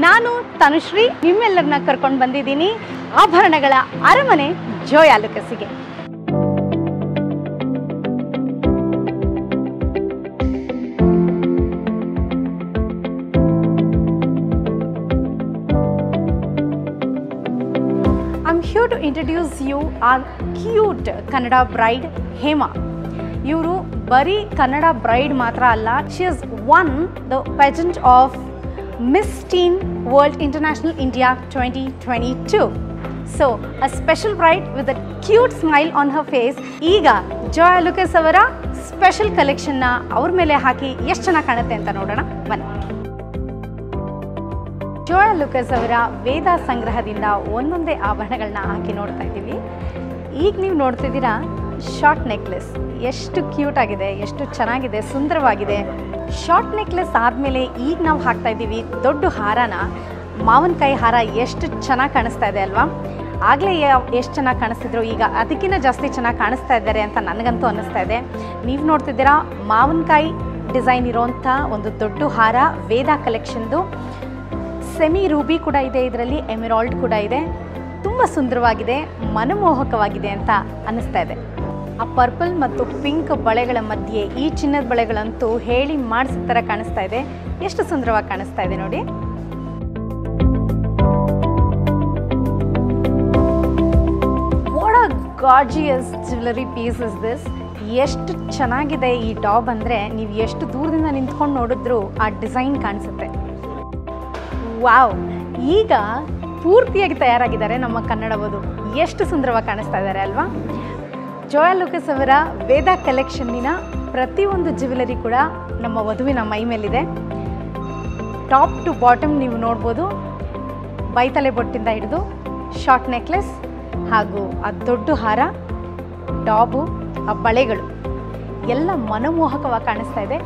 ನಾನು ತನುಶ್ರೀ, ನಿಮ್ಮೆಲ್ಲರನ್ನ ಕರ್ಕೊಂಡು ಬಂದಿದ್ದೀನಿ ಆಭರಣಗಳ ಅರಮನೆ ಜೋಯಾಲುಕಸಿಗೆ I I'm here to introduce you our cute Kannada bride Hema ಇವರು ಬರೀ ಕನ್ನಡ ಬ್ರೈಡ್ ಮಾತ್ರ ಅಲ್ಲ she is one the pageant of miss teen India twenty twenty two so a special bride with a cute smile on her face ಈಗ ಜಾಯ್ ಲುಕೆಸ್ ಅವರ special ಕಲೆಕ್ಷನ್ನ ಅವ್ರ ಮೇಲೆ ಹಾಕಿ ಎಷ್ಟು ಚೆನ್ನಾಗಿ ಕಾಣುತ್ತೆ ಅಂತ ನೋಡೋಣ. ಬನ್ನಿ. ಜೋಯಾ ಲುಕಸ್ ಅವರ ವೇದ ಸಂಗ್ರಹದಿಂದ ಒಂದೊಂದೇ ಆಭರಣಗಳನ್ನ ಹಾಕಿ ನೋಡ್ತಾ ಇದ್ದೀವಿ. ಈಗ ನೀವು ನೋಡ್ತಿದ್ದೀರಾ ಶಾರ್ಟ್ ನೆಕ್ಲೆಸ್. ಎಷ್ಟು ಕ್ಯೂಟ್ ಆಗಿದೆ, ಎಷ್ಟು ಚೆನ್ನಾಗಿದೆ, ಸುಂದರವಾಗಿದೆ. ಶಾರ್ಟ್ ನೆಕ್ಲೆಸ್ ಆದಮೇಲೆ ಈಗ ನಾವು ಹಾಕ್ತಾ ಇದ್ದೀವಿ ದೊಡ್ಡ ಹಾರನ. ಮಾವಿನಕಾಯಿ ಹಾರ ಎಷ್ಟು ಚೆನ್ನಾಗಿ ಕಾಣಿಸ್ತಾ ಇದೆ ಅಲ್ವಾ? ಆಗಲೇ ಎಷ್ಟು ಚೆನ್ನಾಗಿ ಕಾಣಿಸ್ತಿದ್ರು? ಈಗ ಅದಕ್ಕಿಂತ ಜಾಸ್ತಿ ಚೆನ್ನಾಗಿ ಕಾಣಿಸ್ತಾ ಇದ್ದಾರೆ ಅಂತ ನನಗಂತೂ ಅನ್ನಿಸ್ತಾ ಇದೆ. ನೀವು ನೋಡ್ತಿದ್ದೀರಾ, ಮಾವಿನಕಾಯಿ ಡಿಸೈನ್ ಇರೋವಂಥ ಒಂದು ದೊಡ್ಡ ಹಾರ, ವೇದ ಕಲೆಕ್ಷನ್ದು. ಸೆಮಿ ರೂಬಿ ಕೂಡ ಇದೆ ಇದರಲ್ಲಿ, ಎಮಿರಾಲ್ಡ್ ಕೂಡ ಇದೆ. ತುಂಬ ಸುಂದರವಾಗಿದೆ, ಮನಮೋಹಕವಾಗಿದೆ ಅಂತ ಅನ್ನಿಸ್ತಾ ಇದೆ. ಆ ಪರ್ಪಲ್ ಮತ್ತು ಪಿಂಕ್ ಬಳೆಗಳ ಮಧ್ಯೆ ಈ ಚಿನ್ನದ ಬಳೆಗಳಂತೂ ಹೇಳಿ ಮಾಡಿಸಿದ ಥರ ಕಾಣಿಸ್ತಾ ಇದೆ. ಎಷ್ಟು ಸುಂದರವಾಗಿ ಕಾಣಿಸ್ತಾ ಇದೆ ನೋಡಿ. Gorgeous jewellery piece is this ಎಷ್ಟು ಚೆನ್ನಾಗಿದೆ ಈ ಟಾಪ್ ಅಂದರೆ ನೀವು ಎಷ್ಟು ದೂರದಿಂದ ನಿಂತ್ಕೊಂಡು ನೋಡಿದ್ರೂ ಆ ಡಿಸೈನ್ ಕಾಣಿಸುತ್ತೆ. ವಾವ್ ಈಗ ಪೂರ್ತಿಯಾಗಿ ತಯಾರಾಗಿದ್ದಾರೆ ನಮ್ಮ ಕನ್ನಡ ಓದು. ಎಷ್ಟು ಸುಂದರವಾಗಿ ಕಾಣಿಸ್ತಾ ಇದ್ದಾರೆ ಅಲ್ವಾ? ಜೋಯಾ ಲುಕಸ್ ಅವರ ವೇದ ಕಲೆಕ್ಷನ್ನಿನ ಪ್ರತಿಯೊಂದು ಜ್ಯುವೆಲರಿ ಕೂಡ ನಮ್ಮ ವಧುವಿನ ಮೈ ಮೇಲಿದೆ. ಟಾಪ್ ಟು ಬಾಟಮ್ ನೀವು ನೋಡ್ಬೋದು. ಬೈತಲೆ ಬೊಟ್ಟಿಂದ ಹಿಡಿದು ಶಾರ್ಟ್ ನೆಕ್ಲೆಸ್ ಹಾಗೂ ಆ ದೊಡ್ಡ ಹಾರ ಟಾಬು ಆ ಬಳೆಗಳು ಎಲ್ಲ ಮನಮೋಹಕವಾಗಿ ಕಾಣಿಸ್ತಾ ಇದೆ.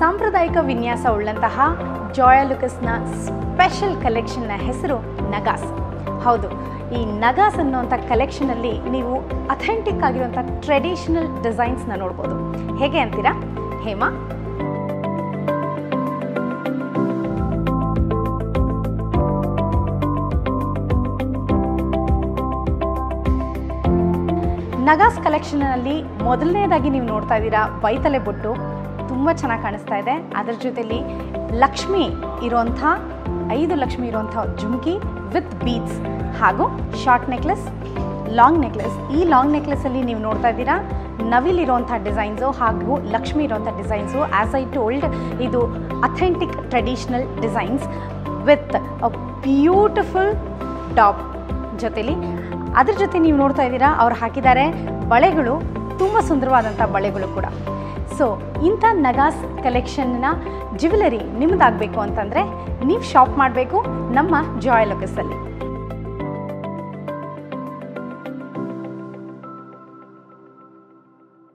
ಸಾಂಪ್ರದಾಯಿಕ ವಿನ್ಯಾಸ ಉಳ್ಳಂತಹ ಜಾಯಲುಕಸ್ನ ಸ್ಪೆಷಲ್ ಕಲೆಕ್ಷನ್ನ ಹೆಸರು ನಗಾಸ್. ಹೌದು. ಈ ನಗಾಸ್ ಅನ್ನೋಂಥ ಕಲೆಕ್ಷನಲ್ಲಿ ನೀವು ಅಥೆಂಟಿಕ್ ಆಗಿರುವಂಥ ಟ್ರೆಡಿಷನಲ್ ಡಿಸೈನ್ಸ್ನ ನೋಡ್ಬೋದು. ಹೇಗೆ ಅಂತೀರಾ? ಹೇಮಾ? ನಗಾಸ್ ಕಲೆಕ್ಷನಲ್ಲಿ ಮೊದಲನೇದಾಗಿ ನೀವು ನೋಡ್ತಾ ಇದ್ದೀರಾ ಬೈತಲೆ ಬೊಟ್ಟು. ತುಂಬ ಚೆನ್ನಾಗಿ ಕಾಣಿಸ್ತಾ ಇದೆ. ಅದರ ಜೊತೆಲಿ ಲಕ್ಷ್ಮಿ ಇರುವಂಥ, ಐದು ಲಕ್ಷ್ಮಿ ಇರುವಂಥ ಜುಮ್ಕಿ ವಿತ್ ಬೀಟ್ಸ್ ಹಾಗೂ ಶಾರ್ಟ್ ನೆಕ್ಲೆಸ್, ಲಾಂಗ್ ನೆಕ್ಲೆಸ್. ಈ ಲಾಂಗ್ ನೆಕ್ಲೆಸಲ್ಲಿ ನೀವು ನೋಡ್ತಾ ಇದ್ದೀರಾ, ನವಿಲ್ ಇರುವಂಥ ಡಿಸೈನ್ಸು ಹಾಗೂ ಲಕ್ಷ್ಮಿ ಇರುವಂಥ ಡಿಸೈನ್ಸು. ಆ್ಯಸ್ ಐ ಟೋಲ್ಡ್ ಇದು authentic traditional designs with a beautiful top ಜೊತೆಲಿ. ಅದ್ರ ಜೊತೆ ನೀವು ನೋಡ್ತಾ ಇದ್ದೀರಾ, ಅವ್ರು ಹಾಕಿದ್ದಾರೆ ಬಳೆಗಳು, ತುಂಬ ಸುಂದರವಾದಂಥ ಬಳೆಗಳು ಕೂಡ. ಸೊ ಇಂಥ ನಗಾಸ್ ಕಲೆಕ್ಷನ್ನ ಜ್ಯುವೆಲರಿ ನಿಮ್ಮದಾಗಬೇಕು ಅಂತಂದರೆ ನೀವು ಶಾಪ್ ಮಾಡಬೇಕು ನಮ್ಮ ಜಾಯ್ ಲೊಕಸಲ್ಲಿ